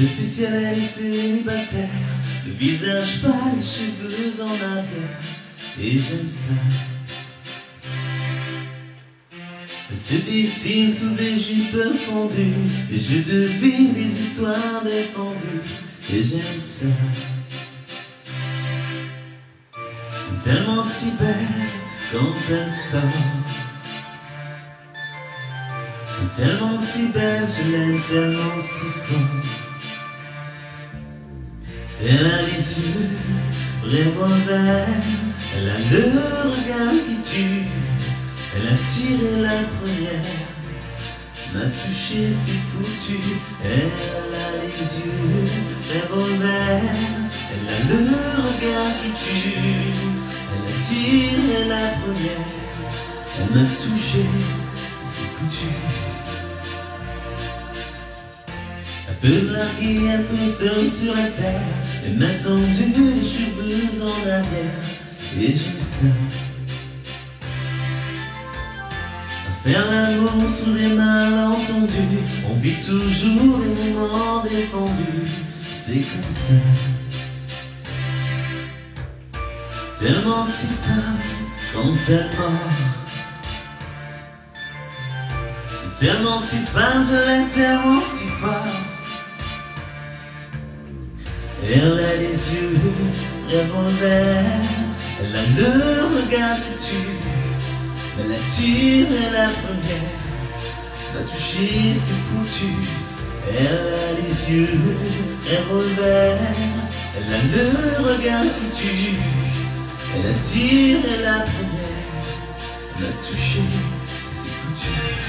Un peu spécial, elle est célibataire. Le visage pâle, les cheveux en arrière. Et j'aime ça. Elle se dessine sous des jupes fondues. Et je devine des histoires défendues. Et j'aime ça. Tellement si belle quand elle sort. Tellement si belle, je l'aime tellement si fort. Elle a les yeux revolver, elle a le regard qui tue. Elle a tiré la première, m'a touché, c'est foutu. Elle a les yeux revolver, elle a le regard qui tue. Elle a tiré la première, elle m'a touché, c'est foutu. Un peu larguée, un peu seule sur la terre, elle m'a tendu les cheveux en arrière, et j'aime ça. À faire l'amour sous des malentendus, on vit toujours des moments défendus, c'est comme ça. Tellement si femme quand elle mord. Tellement si femme, je l'aime tellement si fort. Elle a les yeux revolver, elle a le regard qui tue. Elle a tiré la première, m'a touché, c'est foutu. Elle a les yeux revolver, elle a le regard qui tue. Elle a tiré la première, m'a touché, c'est foutu.